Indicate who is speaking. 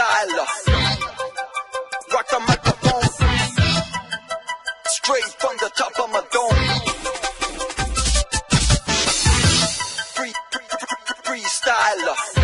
Speaker 1: freestyler. Rock the microphone. Straight from the top of my dome. Free, free, free, freestyler.